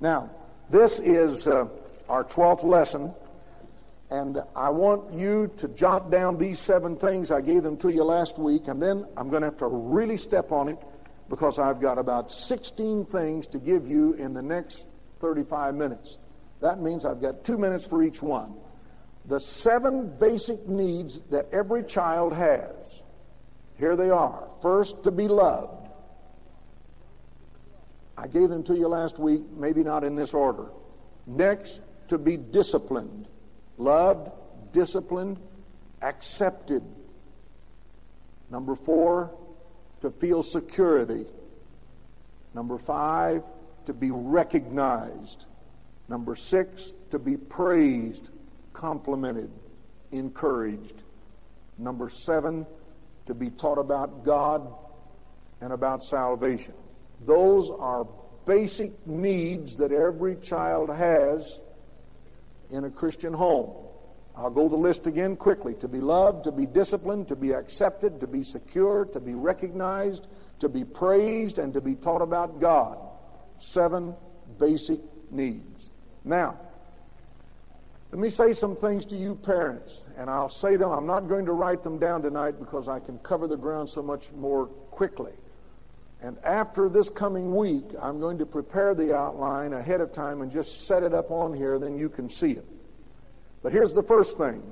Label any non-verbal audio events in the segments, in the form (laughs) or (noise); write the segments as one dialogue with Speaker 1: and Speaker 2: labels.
Speaker 1: Now, this is uh, our 12th lesson, and I want you to jot down these seven things. I gave them to you last week, and then I'm going to have to really step on it because I've got about 16 things to give you in the next 35 minutes. That means I've got two minutes for each one. The seven basic needs that every child has. Here they are. First, to be loved. I gave them to you last week, maybe not in this order. Next, to be disciplined. Loved, disciplined, accepted. Number four, to feel security. Number five, to be recognized. Number six, to be praised, complimented, encouraged. Number seven, to be taught about God and about salvation. Those are basic needs that every child has in a Christian home. I'll go the list again quickly. To be loved, to be disciplined, to be accepted, to be secure, to be recognized, to be praised, and to be taught about God. Seven basic needs. Now, let me say some things to you parents, and I'll say them. I'm not going to write them down tonight because I can cover the ground so much more quickly. And after this coming week, I'm going to prepare the outline ahead of time and just set it up on here, then you can see it. But here's the first thing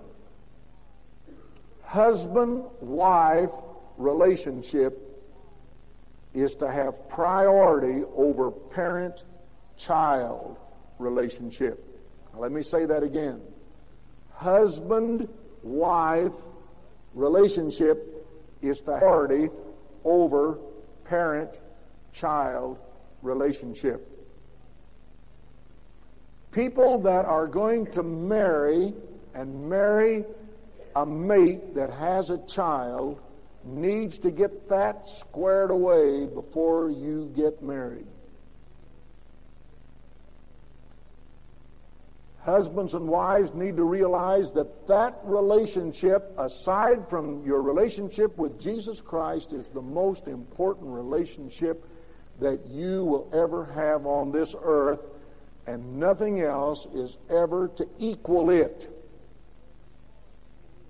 Speaker 1: husband wife relationship is to have priority over parent child relationship. Now, let me say that again. Husband wife relationship is to have priority over parent child relationship. People that are going to marry and marry a mate that has a child needs to get that squared away before you get married. Husbands and wives need to realize that that relationship, aside from your relationship with Jesus Christ, is the most important relationship that you will ever have on this earth, and nothing else is ever to equal it.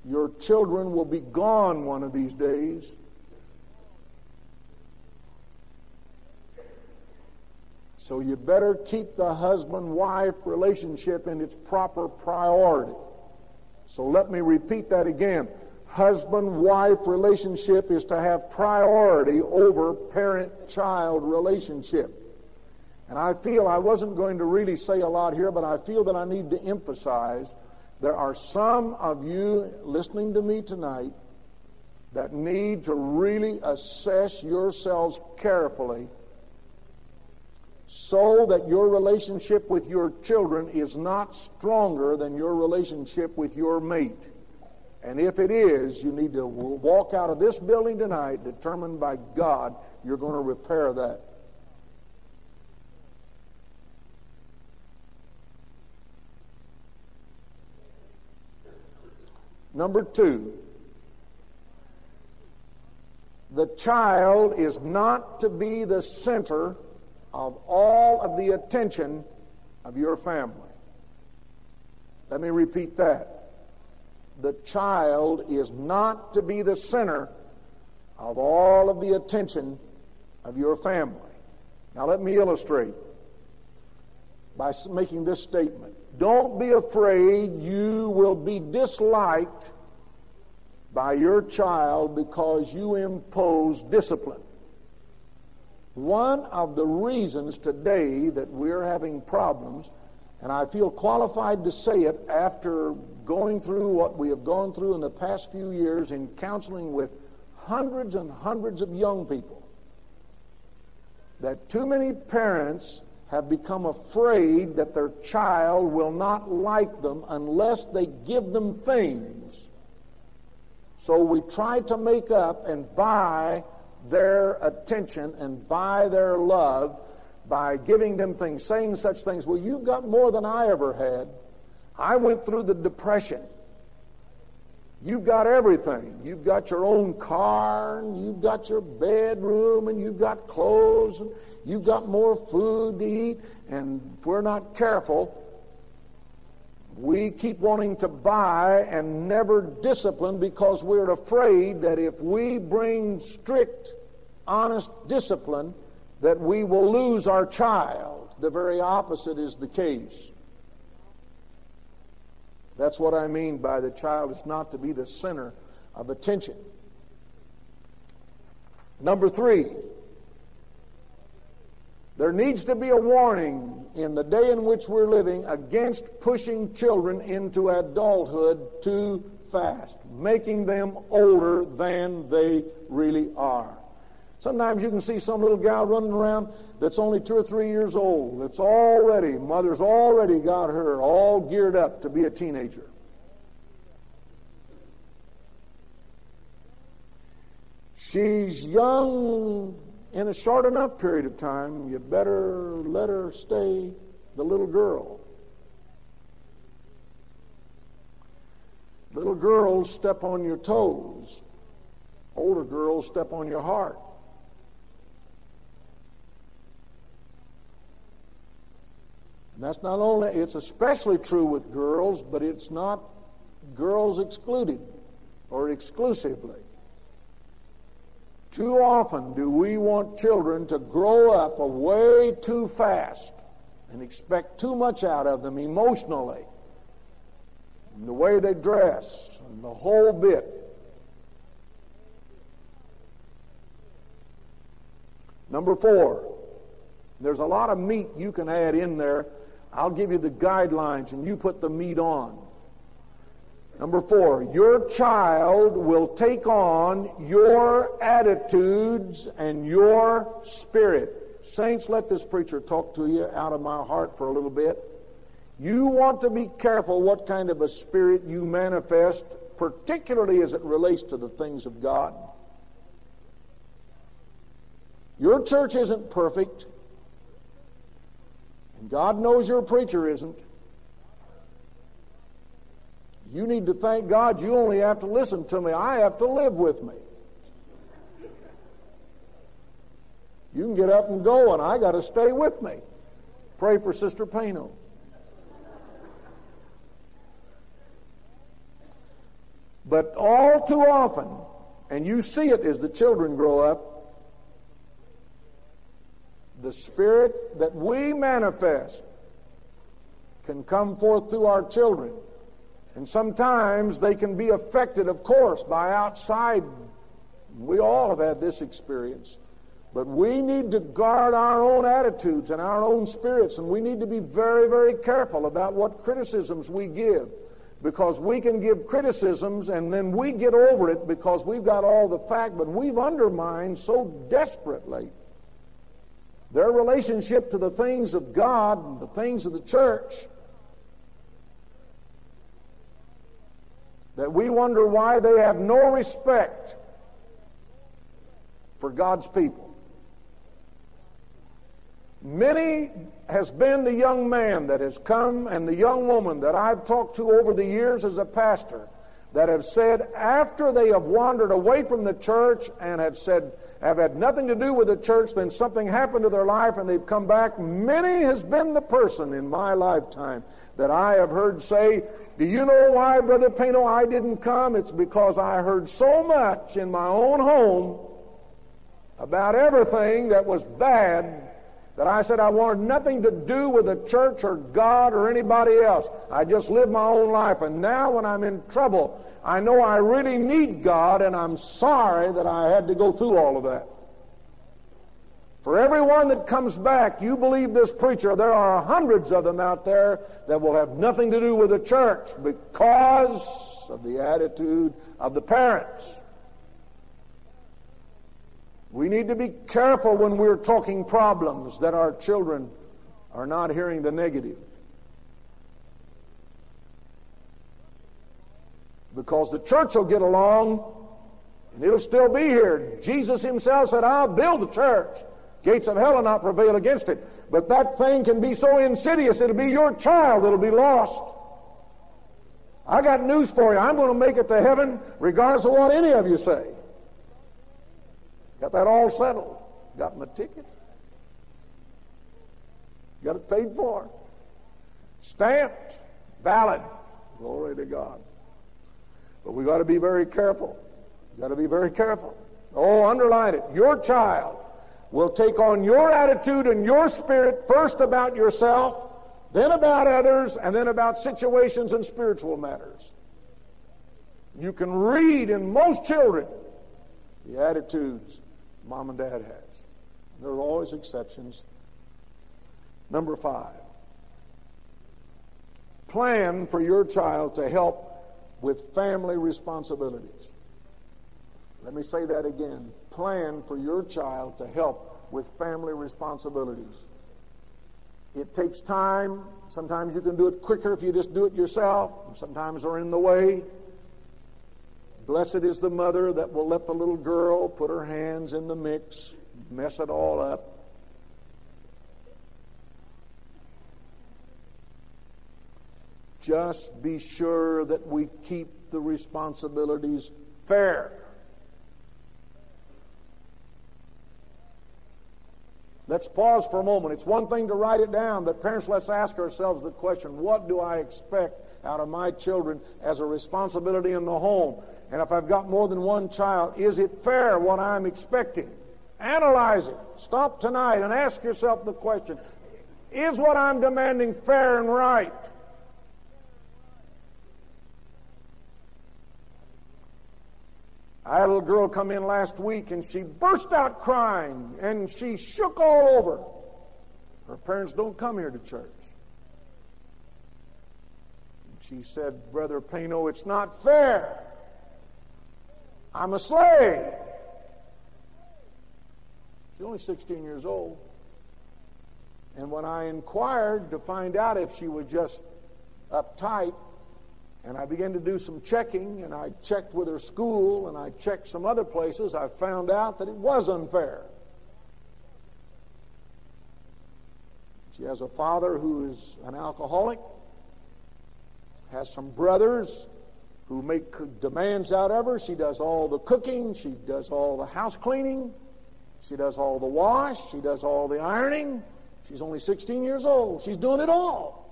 Speaker 1: Your children will be gone one of these days. So you better keep the husband wife relationship in its proper priority. So let me repeat that again. Husband wife relationship is to have priority over parent child relationship. And I feel I wasn't going to really say a lot here, but I feel that I need to emphasize there are some of you listening to me tonight that need to really assess yourselves carefully so that your relationship with your children is not stronger than your relationship with your mate. And if it is, you need to walk out of this building tonight determined by God you're going to repair that. Number two, the child is not to be the center of all of the attention of your family. Let me repeat that. The child is not to be the center of all of the attention of your family. Now, let me illustrate by making this statement. Don't be afraid you will be disliked by your child because you impose discipline. One of the reasons today that we're having problems, and I feel qualified to say it after going through what we have gone through in the past few years in counseling with hundreds and hundreds of young people, that too many parents have become afraid that their child will not like them unless they give them things. So we try to make up and buy their attention and buy their love by giving them things, saying such things. Well, you've got more than I ever had. I went through the Depression. You've got everything. You've got your own car, and you've got your bedroom, and you've got clothes, and you've got more food to eat. And if we're not careful, we keep wanting to buy and never discipline because we're afraid that if we bring strict, honest discipline, that we will lose our child. The very opposite is the case. That's what I mean by the child is not to be the center of attention. Number three, there needs to be a warning in the day in which we're living against pushing children into adulthood too fast, making them older than they really are. Sometimes you can see some little gal running around that's only two or three years old, that's already, mother's already got her all geared up to be a teenager. She's young in a short enough period of time, you better let her stay the little girl. Little girls step on your toes. Older girls step on your heart. And that's not only, it's especially true with girls, but it's not girls excluded or exclusively. Too often do we want children to grow up way too fast and expect too much out of them emotionally, and the way they dress, and the whole bit. Number four, there's a lot of meat you can add in there I'll give you the guidelines and you put the meat on. Number four, your child will take on your attitudes and your spirit. Saints, let this preacher talk to you out of my heart for a little bit. You want to be careful what kind of a spirit you manifest, particularly as it relates to the things of God. Your church isn't perfect. And God knows your preacher isn't. You need to thank God you only have to listen to me. I have to live with me. You can get up and go, and I got to stay with me. Pray for Sister Paino. But all too often, and you see it as the children grow up, the Spirit that we manifest can come forth through our children. And sometimes they can be affected, of course, by outside. We all have had this experience. But we need to guard our own attitudes and our own spirits, and we need to be very, very careful about what criticisms we give. Because we can give criticisms and then we get over it because we've got all the fact, but we've undermined so desperately their relationship to the things of God and the things of the church, that we wonder why they have no respect for God's people. Many has been the young man that has come and the young woman that I've talked to over the years as a pastor that have said after they have wandered away from the church and have said, have had nothing to do with the church, then something happened to their life and they've come back. Many has been the person in my lifetime that I have heard say, Do you know why, Brother Paino, I didn't come? It's because I heard so much in my own home about everything that was bad that I said I wanted nothing to do with the church or God or anybody else. I just lived my own life. And now when I'm in trouble, I know I really need God, and I'm sorry that I had to go through all of that. For everyone that comes back, you believe this preacher, there are hundreds of them out there that will have nothing to do with the church because of the attitude of the parents. We need to be careful when we're talking problems that our children are not hearing the negative. because the church will get along and it'll still be here. Jesus himself said, I'll build the church. Gates of hell will not prevail against it. But that thing can be so insidious, it'll be your child that'll be lost. I got news for you. I'm going to make it to heaven regardless of what any of you say. Got that all settled. Got my ticket. Got it paid for. Stamped. Valid. Glory to God. But we got to be very careful. Got to be very careful. Oh, underline it. Your child will take on your attitude and your spirit first about yourself, then about others, and then about situations and spiritual matters. You can read in most children the attitudes mom and dad has. There are always exceptions. Number five, plan for your child to help with family responsibilities. Let me say that again. Plan for your child to help with family responsibilities. It takes time. Sometimes you can do it quicker if you just do it yourself. Sometimes they're in the way. Blessed is the mother that will let the little girl put her hands in the mix, mess it all up. Just be sure that we keep the responsibilities fair. Let's pause for a moment. It's one thing to write it down, but parents, let's ask ourselves the question what do I expect out of my children as a responsibility in the home? And if I've got more than one child, is it fair what I'm expecting? Analyze it. Stop tonight and ask yourself the question Is what I'm demanding fair and right? I had a little girl come in last week and she burst out crying and she shook all over. Her parents don't come here to church. She said, Brother Paino, it's not fair. I'm a slave. She's only 16 years old. And when I inquired to find out if she was just uptight, and I began to do some checking, and I checked with her school, and I checked some other places. I found out that it was unfair. She has a father who is an alcoholic, has some brothers who make demands out of her. She does all the cooking, she does all the house cleaning, she does all the wash, she does all the ironing. She's only 16 years old. She's doing it all.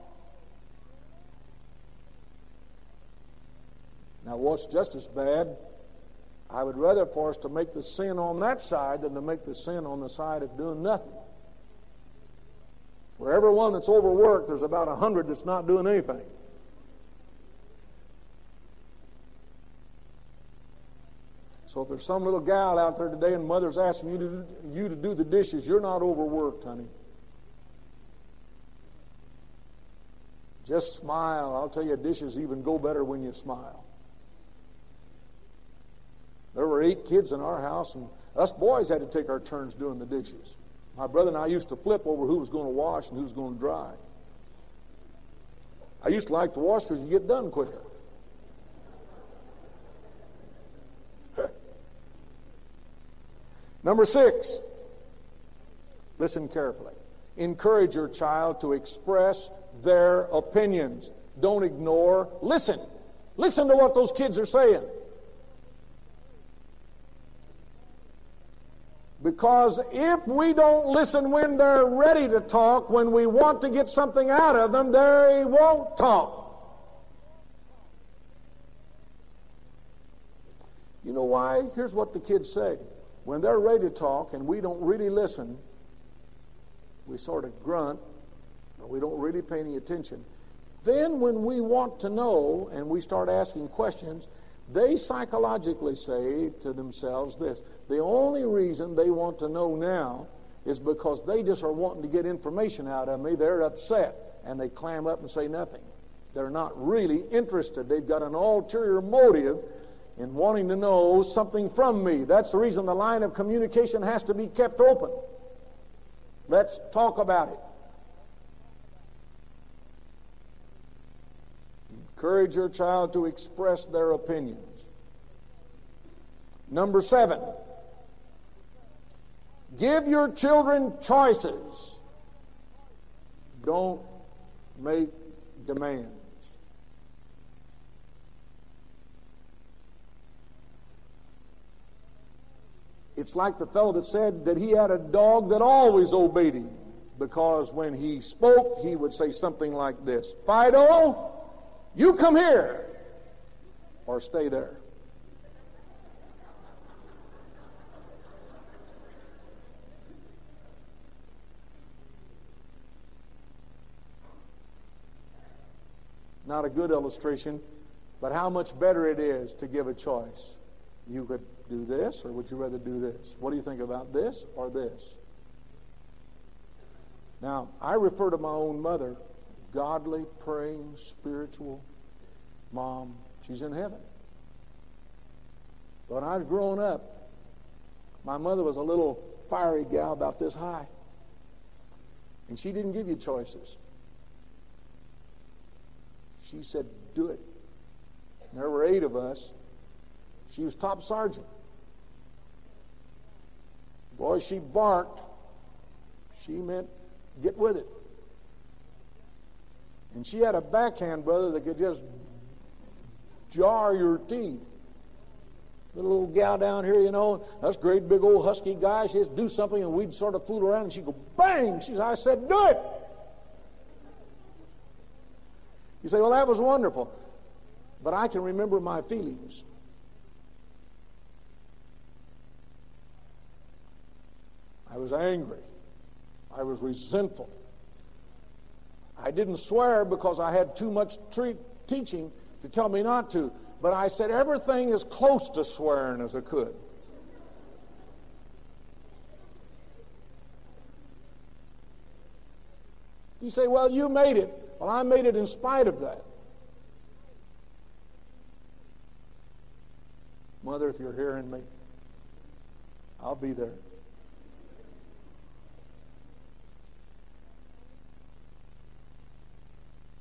Speaker 1: Now, what's just as bad, I would rather for us to make the sin on that side than to make the sin on the side of doing nothing. For every one that's overworked, there's about a hundred that's not doing anything. So if there's some little gal out there today and mother's asking you to, you to do the dishes, you're not overworked, honey. Just smile. I'll tell you, dishes even go better when you smile. There were eight kids in our house, and us boys had to take our turns doing the dishes. My brother and I used to flip over who was going to wash and who was going to dry. I used to like to wash because you get done quicker. Number six, listen carefully. Encourage your child to express their opinions. Don't ignore. Listen. Listen to what those kids are saying. Because if we don't listen when they're ready to talk, when we want to get something out of them, they won't talk. You know why? Here's what the kids say. When they're ready to talk and we don't really listen, we sort of grunt, but we don't really pay any attention. Then, when we want to know and we start asking questions, they psychologically say to themselves this the only reason they want to know now is because they just are wanting to get information out of me. They're upset and they clam up and say nothing. They're not really interested. They've got an ulterior motive in wanting to know something from me. That's the reason the line of communication has to be kept open. Let's talk about it. Encourage your child to express their opinions. Number seven, give your children choices. Don't make demands. It's like the fellow that said that he had a dog that always obeyed him because when he spoke, he would say something like this Fido, you come here or stay there. Not a good illustration, but how much better it is to give a choice. You could do this, or would you rather do this? What do you think about this or this? Now, I refer to my own mother, godly, praying, spiritual mom. She's in heaven. But when I was growing up, my mother was a little fiery gal about this high. And she didn't give you choices. She said, Do it. And there were eight of us. She was top sergeant. Boy, she barked. She meant get with it. And she had a backhand, brother, that could just jar your teeth. The little gal down here, you know, us great big old husky guys, she'd do something and we'd sort of fool around and she'd go bang. She said, I said, do it. You say, well, that was wonderful. But I can remember my feelings. I was angry. I was resentful. I didn't swear because I had too much tre- teaching to tell me not to, but I said everything as close to swearing as I could. You say, well, you made it. Well, I made it in spite of that. Mother, if you're hearing me, I'll be there.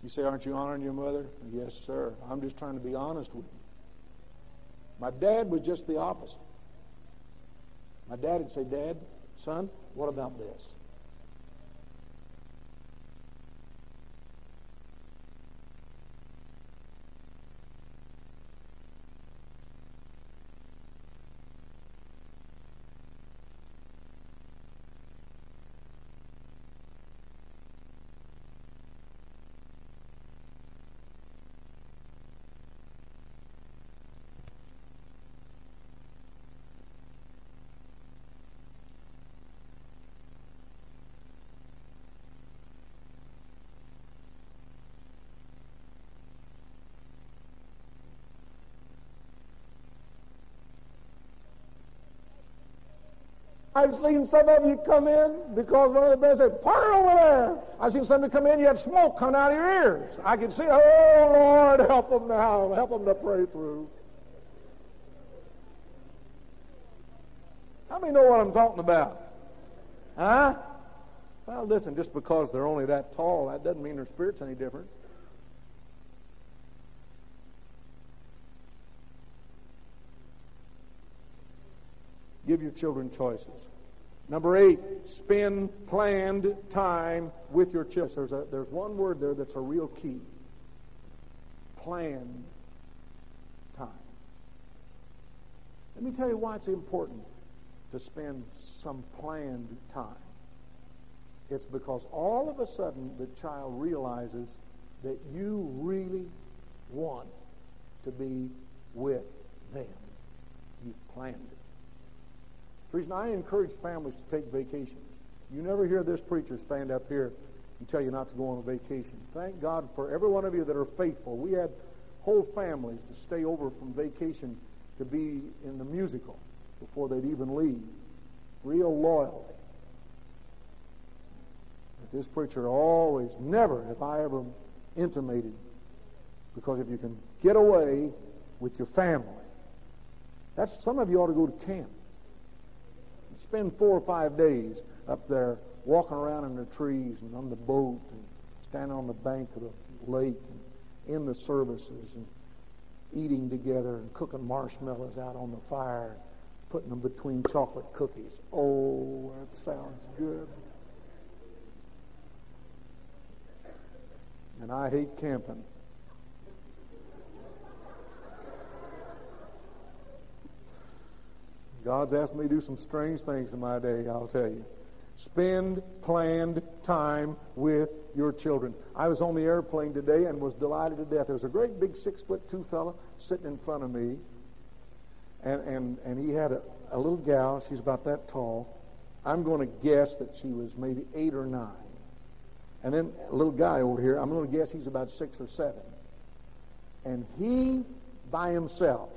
Speaker 1: You say, Aren't you honoring your mother? Yes, sir. I'm just trying to be honest with you. My dad was just the opposite. My dad would say, Dad, son, what about this? I've seen some of you come in because one of the men said, Park over there. I've seen some of you come in, you had smoke coming out of your ears. I can see, oh, Lord, help them now. Help them to pray through. How many know what I'm talking about? Huh? Well, listen, just because they're only that tall, that doesn't mean their spirit's any different. Give your children choices. Number eight, spend planned time with your children. There's, a, there's one word there that's a real key. Planned time. Let me tell you why it's important to spend some planned time. It's because all of a sudden the child realizes that you really want to be with them. You've planned. The reason I encourage families to take vacations. You never hear this preacher stand up here and tell you not to go on a vacation. Thank God for every one of you that are faithful. We had whole families to stay over from vacation to be in the musical before they'd even leave. Real loyalty. But this preacher always, never have I ever intimated, because if you can get away with your family, that's some of you ought to go to camp spend four or five days up there walking around in the trees and on the boat and standing on the bank of the lake and in the services and eating together and cooking marshmallows out on the fire, and putting them between chocolate cookies. Oh, that sounds good. And I hate camping. God's asked me to do some strange things in my day, I'll tell you. Spend planned time with your children. I was on the airplane today and was delighted to death. There was a great big six foot two fellow sitting in front of me, and, and, and he had a, a little gal, she's about that tall. I'm going to guess that she was maybe eight or nine. And then a little guy over here, I'm going to guess he's about six or seven. And he, by himself,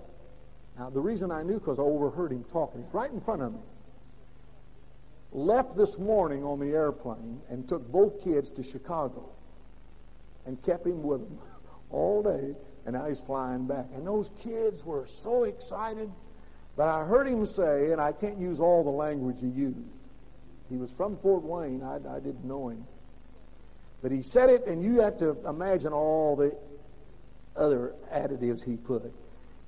Speaker 1: now the reason I knew because I overheard him talking, he's right in front of me. Left this morning on the airplane and took both kids to Chicago and kept him with him (laughs) all day, and now he's flying back. And those kids were so excited. But I heard him say, and I can't use all the language he used. He was from Fort Wayne. I, I didn't know him. But he said it, and you have to imagine all the other additives he put.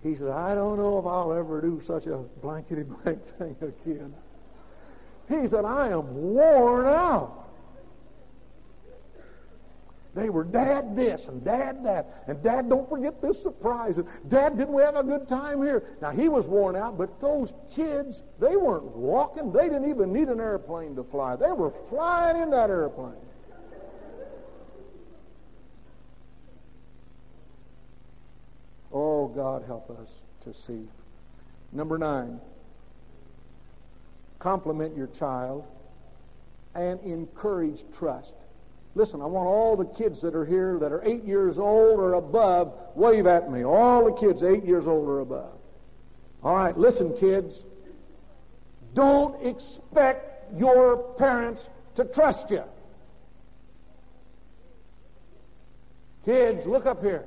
Speaker 1: He said, I don't know if I'll ever do such a blankety blank (laughs) thing again. He said, I am worn out. They were dad this and dad that. And dad, don't forget this surprise. And dad, didn't we have a good time here? Now, he was worn out, but those kids, they weren't walking. They didn't even need an airplane to fly. They were flying in that airplane. Oh, God, help us to see. Number nine, compliment your child and encourage trust. Listen, I want all the kids that are here that are eight years old or above, wave at me. All the kids eight years old or above. All right, listen, kids. Don't expect your parents to trust you. Kids, look up here.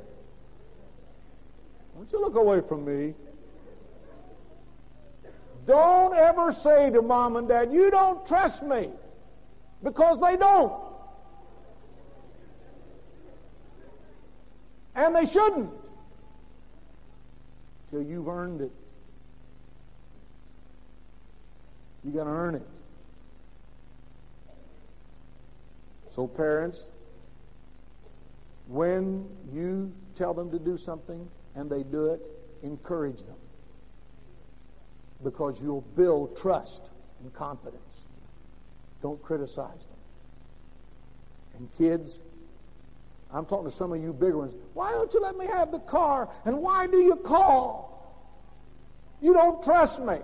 Speaker 1: Don't you look away from me. Don't ever say to mom and dad, you don't trust me. Because they don't. And they shouldn't. Till you've earned it. You're going to earn it. So, parents, when you tell them to do something and they do it, encourage them. Because you'll build trust and confidence. Don't criticize them. And kids, I'm talking to some of you bigger ones. Why don't you let me have the car? And why do you call? You don't trust me.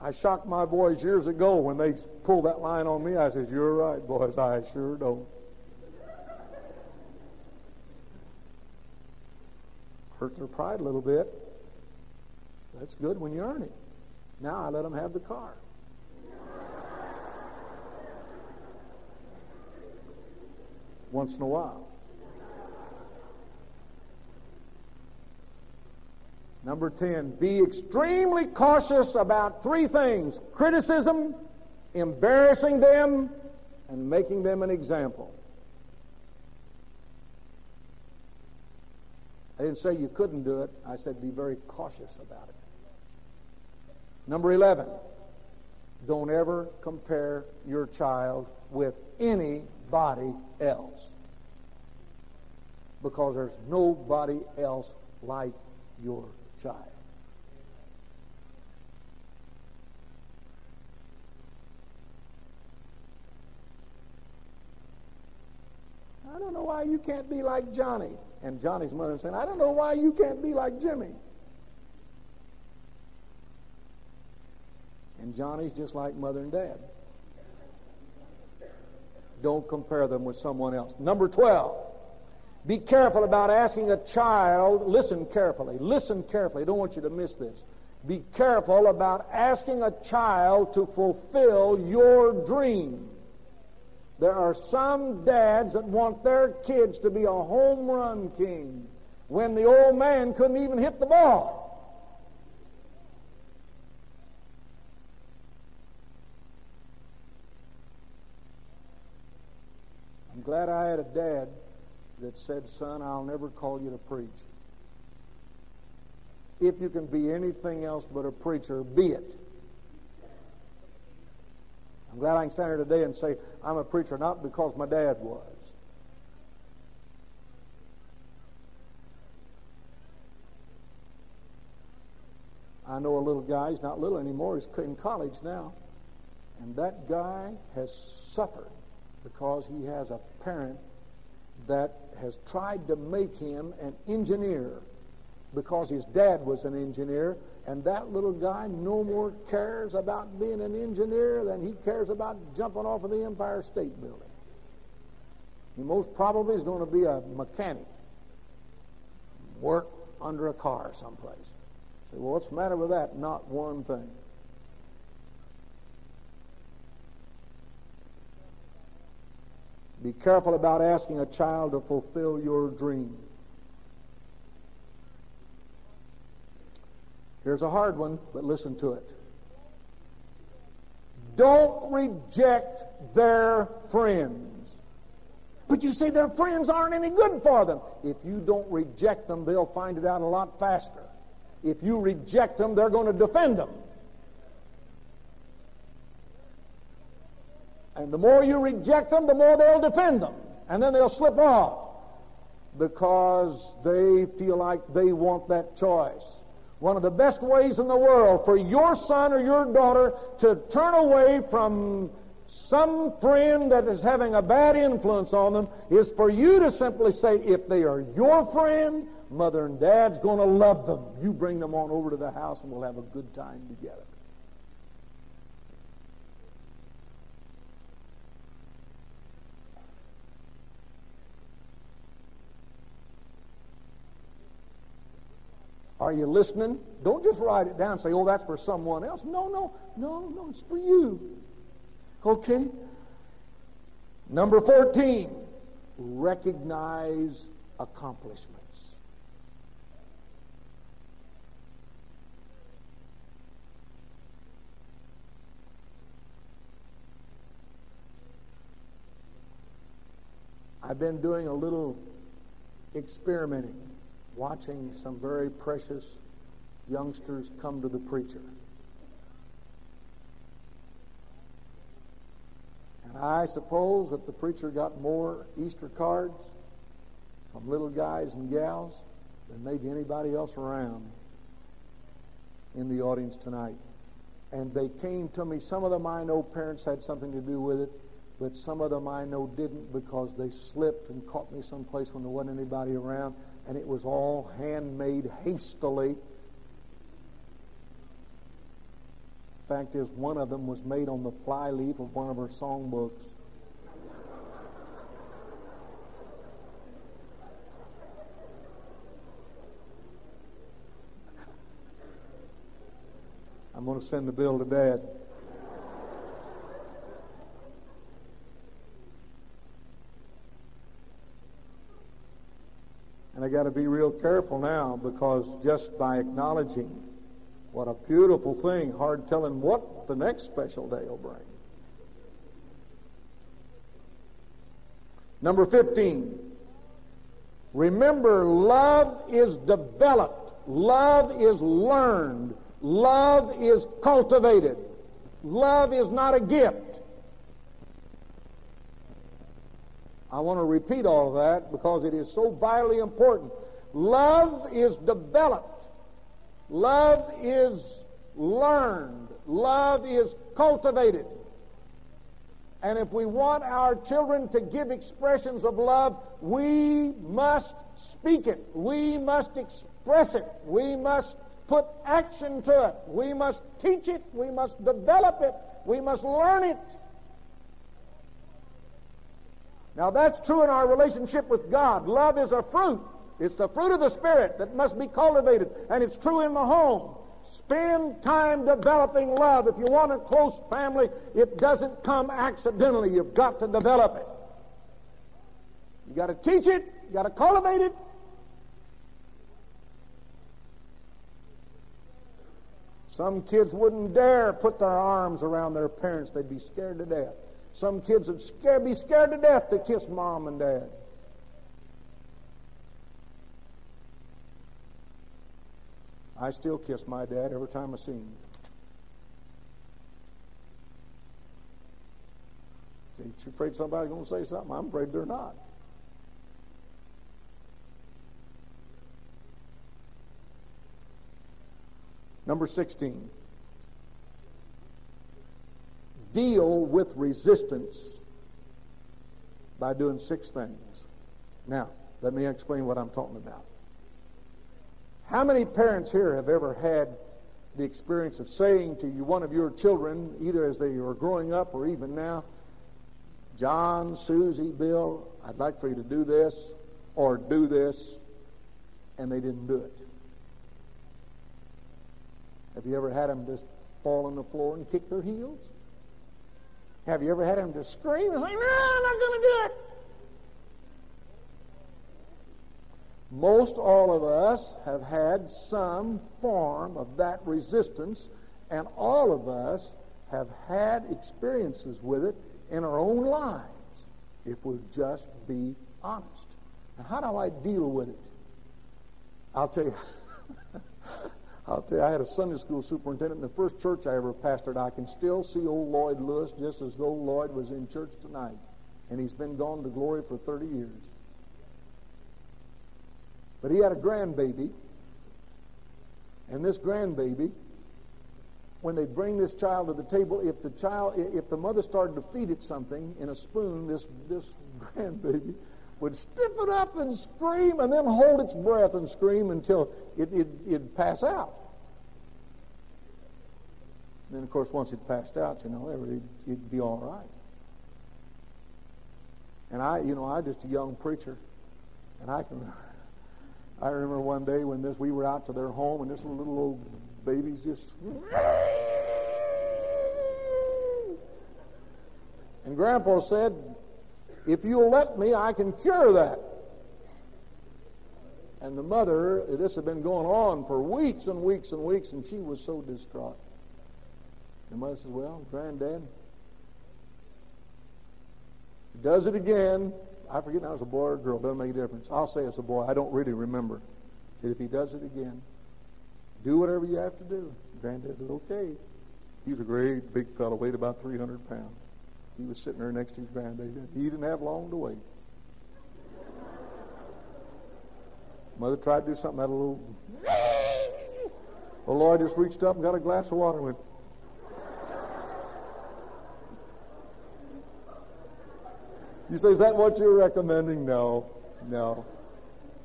Speaker 1: I shocked my boys years ago when they pulled that line on me. I says, You're right, boys. I sure don't. Hurt their pride a little bit. That's good when you earn it. Now I let them have the car. once in a while. Number 10, be extremely cautious about three things criticism, embarrassing them, and making them an example. Didn't say you couldn't do it, I said be very cautious about it. Number 11, don't ever compare your child with anybody else. Because there's nobody else like your child. I don't know why you can't be like Johnny. And Johnny's mother saying, I don't know why you can't be like Jimmy. And Johnny's just like mother and dad. Don't compare them with someone else. Number 12. Be careful about asking a child, listen carefully, listen carefully. I don't want you to miss this. Be careful about asking a child to fulfill your dream. There are some dads that want their kids to be a home run king when the old man couldn't even hit the ball. I'm glad I had a dad that said, Son, I'll never call you to preach. If you can be anything else but a preacher, be it. I'm glad I can stand here today and say I'm a preacher not because my dad was. I know a little guy, he's not little anymore, he's in college now. And that guy has suffered because he has a parent that has tried to make him an engineer because his dad was an engineer, and that little guy no more cares about being an engineer than he cares about jumping off of the Empire State Building. He most probably is going to be a mechanic, work under a car someplace. Say, well, what's the matter with that? Not one thing. Be careful about asking a child to fulfill your dream. Here's a hard one, but listen to it. Don't reject their friends. But you say their friends aren't any good for them. If you don't reject them, they'll find it out a lot faster. If you reject them, they're going to defend them. And the more you reject them, the more they'll defend them. And then they'll slip off because they feel like they want that choice. One of the best ways in the world for your son or your daughter to turn away from some friend that is having a bad influence on them is for you to simply say, if they are your friend, mother and dad's going to love them. You bring them on over to the house and we'll have a good time together. Are you listening? Don't just write it down and say, oh, that's for someone else. No, no, no, no, it's for you. Okay? Number 14, recognize accomplishments. I've been doing a little experimenting watching some very precious youngsters come to the preacher. And I suppose that the preacher got more Easter cards from little guys and gals than maybe anybody else around in the audience tonight. And they came to me. Some of them I know parents had something to do with it, but some of them I know didn't because they slipped and caught me someplace when there wasn't anybody around and it was all handmade hastily. Fact is, one of them was made on the flyleaf of one of her songbooks. I'm going to send the bill to Dad. I got to be real careful now because just by acknowledging what a beautiful thing, hard telling what the next special day will bring. Number 15. Remember, love is developed. Love is learned. Love is cultivated. Love is not a gift. I want to repeat all of that because it is so vitally important. Love is developed. Love is learned. Love is cultivated. And if we want our children to give expressions of love, we must speak it. We must express it. We must put action to it. We must teach it. We must develop it. We must learn it. Now that's true in our relationship with God. Love is a fruit. It's the fruit of the Spirit that must be cultivated. And it's true in the home. Spend time developing love. If you want a close family, it doesn't come accidentally. You've got to develop it. You got to teach it. You got to cultivate it. Some kids wouldn't dare put their arms around their parents. They'd be scared to death. Some kids would scare, be scared to death to kiss mom and dad. I still kiss my dad every time I see him. See, you afraid somebody's going to say something? I'm afraid they're not. Number 16. Deal with resistance by doing six things. Now, let me explain what I'm talking about. How many parents here have ever had the experience of saying to you, one of your children, either as they were growing up or even now, John, Susie, Bill, I'd like for you to do this or do this, and they didn't do it? Have you ever had them just fall on the floor and kick their heels? Have you ever had him just scream and say, No, I'm not going to do it? Most all of us have had some form of that resistance, and all of us have had experiences with it in our own lives, if we'll just be honest. Now, how do I deal with it? I'll tell you. I'll tell you, I had a Sunday school superintendent in the first church I ever pastored. I can still see old Lloyd Lewis just as though Lloyd was in church tonight. And he's been gone to glory for 30 years. But he had a grandbaby. And this grandbaby, when they bring this child to the table, if the child, if the mother started to feed it something in a spoon, this, this (laughs) grandbaby would stiffen up and scream and then hold its breath and scream until it, it, it'd pass out. And then, of course, once it passed out, you know, it'd, it'd be all right. And I, you know, I just a young preacher, and I can (laughs) I remember one day when this we were out to their home and this little old baby's just and Grandpa said, "If you'll let me, I can cure that." And the mother, this had been going on for weeks and weeks and weeks, and she was so distraught. The mother says, "Well, Granddad, he does it again. I forget now it's a boy or a girl. Doesn't make a difference. I'll say it's a boy. I don't really remember. Said if he does it again, do whatever you have to do. Granddad said, okay. He was a great big fellow, weighed about 300 pounds. He was sitting there next to his granddad. He didn't have long to wait. Mother tried to do something, had a little. The Lord just reached up and got a glass of water and went, You say, is that what you're recommending? No, no.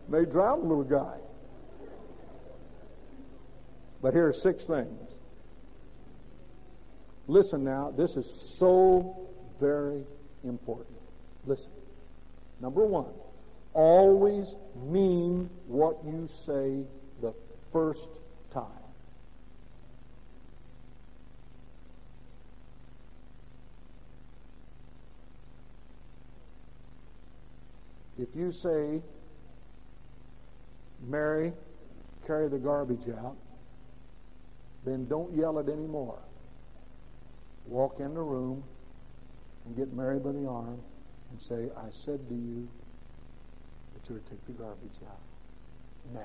Speaker 1: May drown the little guy. But here are six things. Listen now, this is so very important. Listen. Number one, always mean what you say the first time. If you say, Mary, carry the garbage out, then don't yell it anymore. Walk in the room and get Mary by the arm and say, I said to you that you would take the garbage out now.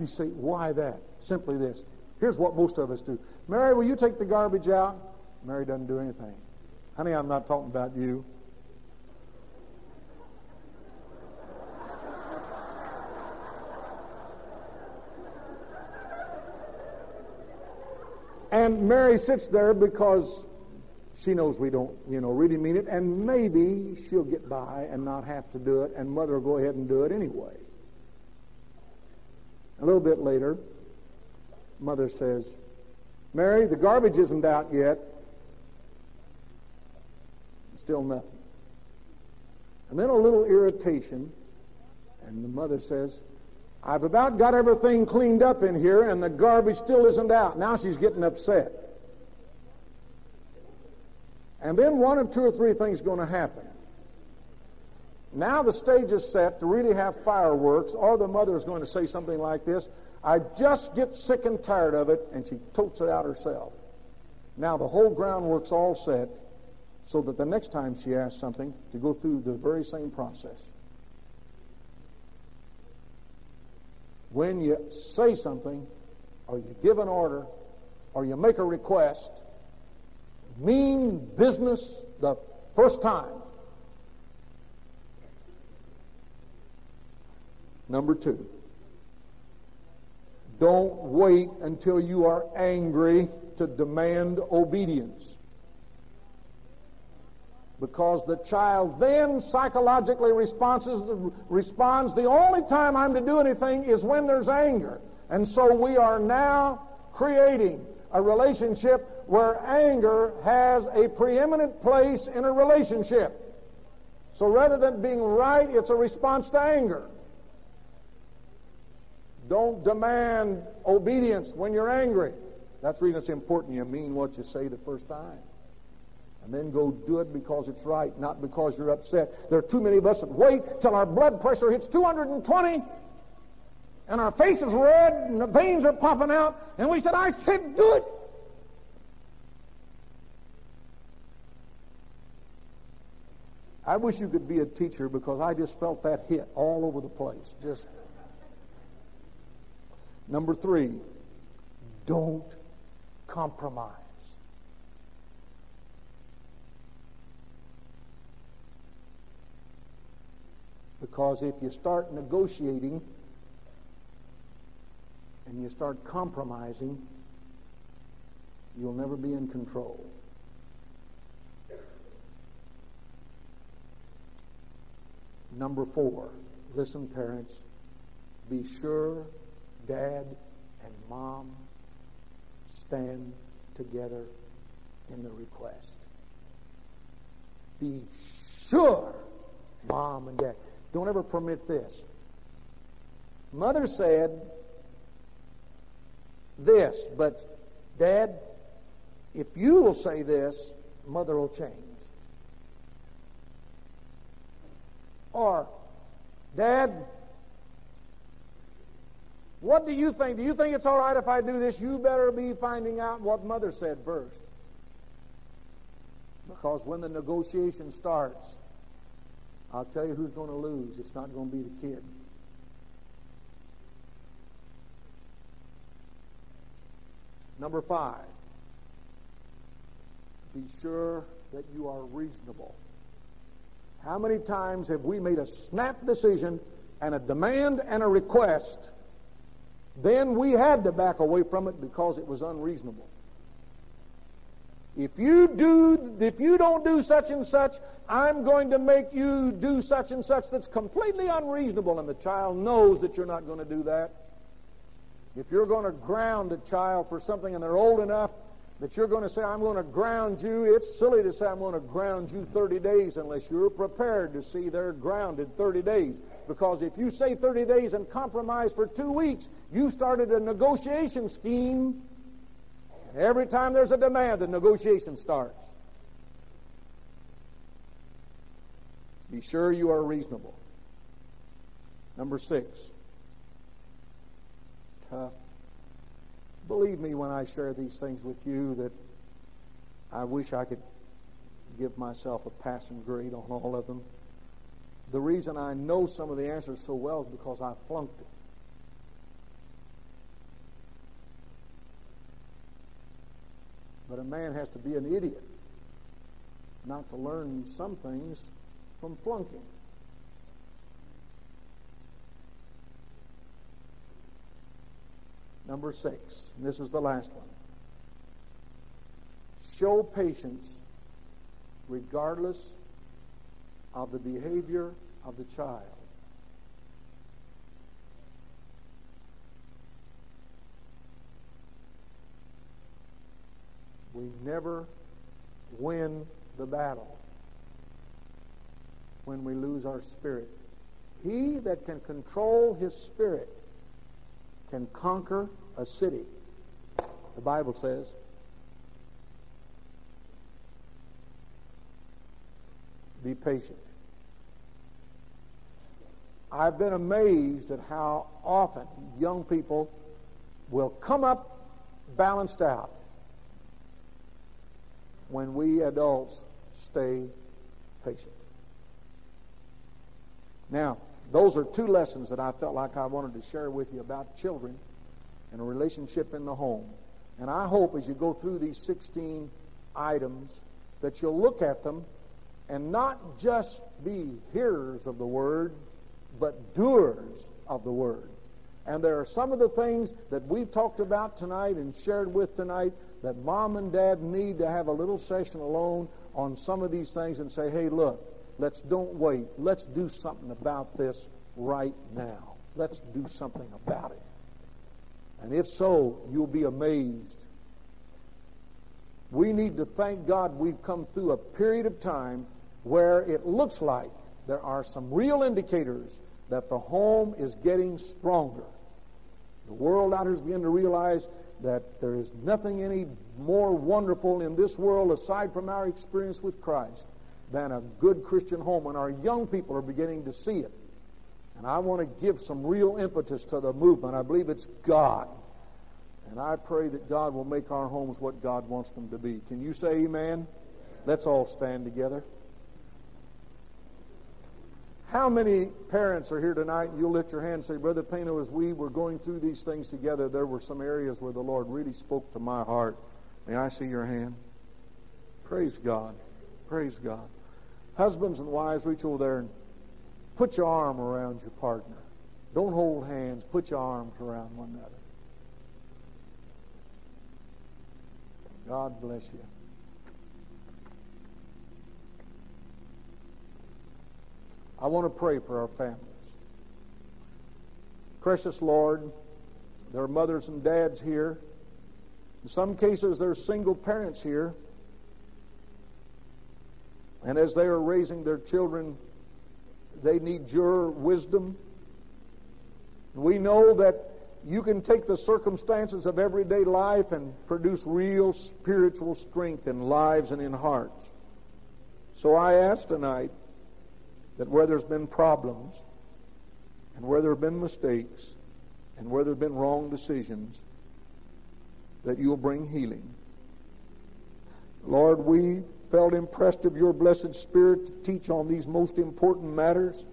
Speaker 1: You say, why that? Simply this. Here's what most of us do. Mary, will you take the garbage out? Mary doesn't do anything. Honey, I'm not talking about you. And Mary sits there because she knows we don't, you know, really mean it, and maybe she'll get by and not have to do it, and mother will go ahead and do it anyway. A little bit later, mother says, Mary, the garbage isn't out yet. Still nothing. And then a little irritation, and the mother says, I've about got everything cleaned up in here, and the garbage still isn't out. Now she's getting upset. And then one of two or three things going to happen. Now the stage is set to really have fireworks, or the mother is going to say something like this I just get sick and tired of it, and she totes it out herself. Now the whole groundwork's all set so that the next time she asks something, to go through the very same process. When you say something, or you give an order, or you make a request, mean business the first time. Number two don't wait until you are angry to demand obedience. Because the child then psychologically responds, responds, the only time I'm to do anything is when there's anger. And so we are now creating a relationship where anger has a preeminent place in a relationship. So rather than being right, it's a response to anger. Don't demand obedience when you're angry. That's the reason it's important you mean what you say the first time. And then go do it because it's right, not because you're upset. There are too many of us that wait till our blood pressure hits 220 and our face is red and the veins are popping out, and we said, I said, do it. I wish you could be a teacher because I just felt that hit all over the place. Just Number three, don't compromise. Because if you start negotiating and you start compromising, you'll never be in control. Number four, listen, parents, be sure dad and mom stand together in the request. Be sure, mom and dad. Don't ever permit this. Mother said this, but dad, if you will say this, mother will change. Or, dad, what do you think? Do you think it's all right if I do this? You better be finding out what mother said first. Because when the negotiation starts, I'll tell you who's going to lose. It's not going to be the kid. Number five, be sure that you are reasonable. How many times have we made a snap decision and a demand and a request then we had to back away from it because it was unreasonable. If you do, if you don't do such and such, I'm going to make you do such and such that's completely unreasonable. And the child knows that you're not going to do that. If you're going to ground a child for something and they're old enough that you're going to say, I'm going to ground you, it's silly to say, I'm going to ground you 30 days unless you're prepared to see they're grounded 30 days. Because if you say 30 days and compromise for two weeks, you started a negotiation scheme. Every time there's a demand, the negotiation starts. Be sure you are reasonable. Number six, tough Believe me when I share these things with you that I wish I could give myself a passing grade on all of them. The reason I know some of the answers so well is because I flunked it. But a man has to be an idiot not to learn some things from flunking. Number six, and this is the last one. Show patience regardless of the behavior of the child. We never win the battle when we lose our spirit. He that can control his spirit can conquer a city. The Bible says. Be patient. I've been amazed at how often young people will come up balanced out when we adults stay patient. Now, those are two lessons that I felt like I wanted to share with you about children and a relationship in the home. And I hope as you go through these 16 items that you'll look at them and not just be hearers of the word, but doers of the Word. And there are some of the things that we've talked about tonight and shared with tonight that mom and dad need to have a little session alone on some of these things and say, hey, look, let's don't wait. Let's do something about this right now. Let's do something about it. And if so, you'll be amazed. We need to thank God we've come through a period of time where it looks like there are some real indicators that the home is getting stronger. The world out here is beginning to realize that there is nothing any more wonderful in this world aside from our experience with Christ than a good Christian home. And our young people are beginning to see it. And I want to give some real impetus to the movement. I believe it's God. And I pray that God will make our homes what God wants them to be. Can you say amen? Let's all stand together. How many parents are here tonight? You'll lift your hand and say, Brother Paino, as we were going through these things together, there were some areas where the Lord really spoke to my heart. May I see your hand? Praise God. Praise God. Husbands and wives, reach over there and put your arm around your partner. Don't hold hands. Put your arms around one another. God bless you. I want to pray for our families. Precious Lord, there are mothers and dads here. In some cases, there are single parents here. And as they are raising their children, they need your wisdom. We know that you can take the circumstances of everyday life and produce real spiritual strength in lives and in hearts. So I ask tonight that where there's been problems and where there have been mistakes and where there have been wrong decisions, that you'll bring healing. Lord, we felt impressed of your blessed Spirit to teach on these most important matters.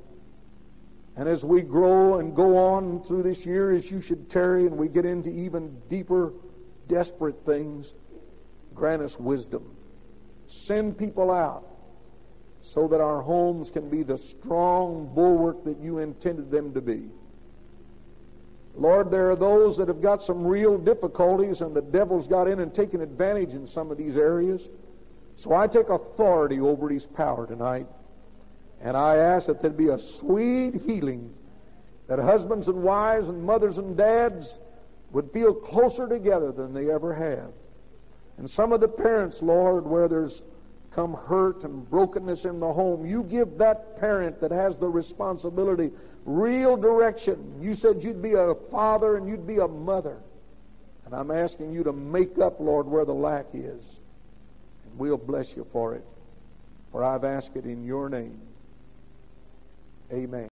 Speaker 1: And as we grow and go on through this year, as you should tarry, and we get into even deeper, desperate things, grant us wisdom. Send people out so that our homes can be the strong bulwark that you intended them to be. Lord, there are those that have got some real difficulties, and the devil's got in and taken advantage in some of these areas. So I take authority over his power tonight, and I ask that there be a sweet healing, that husbands and wives and mothers and dads would feel closer together than they ever have. And some of the parents, Lord, where there's come hurt and brokenness in the home, you give that parent that has the responsibility real direction. You said you'd be a father and you'd be a mother. And I'm asking you to make up, Lord, where the lack is. And we'll bless you for it. For I've asked it in your name. Amen.